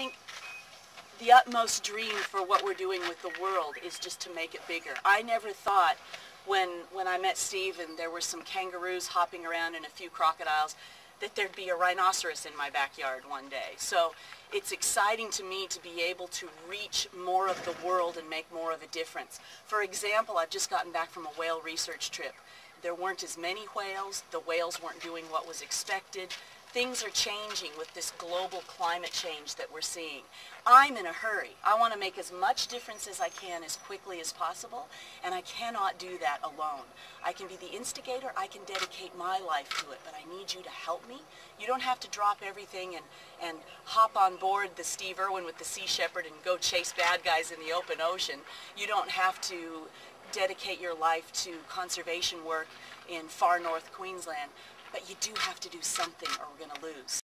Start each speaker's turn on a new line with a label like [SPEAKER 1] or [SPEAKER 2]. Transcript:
[SPEAKER 1] think the utmost dream for what we're doing with the world is just to make it bigger. I never thought when, when I met Steve and there were some kangaroos hopping around and a few crocodiles that there'd be a rhinoceros in my backyard one day. So it's exciting to me to be able to reach more of the world and make more of a difference. For example, I've just gotten back from a whale research trip. There weren't as many whales, the whales weren't doing what was expected, things are changing with this global climate change that we're seeing. I'm in a hurry. I want to make as much difference as I can as quickly as possible, and I cannot do that alone. I can be the instigator, I can dedicate my life to it, but I need you to help me. You don't have to drop everything and, and hop on board the Steve Irwin with the Sea Shepherd and go chase bad guys in the open ocean. You don't have to dedicate your life to conservation work in far north Queensland. But you do have to do something or we're going to lose.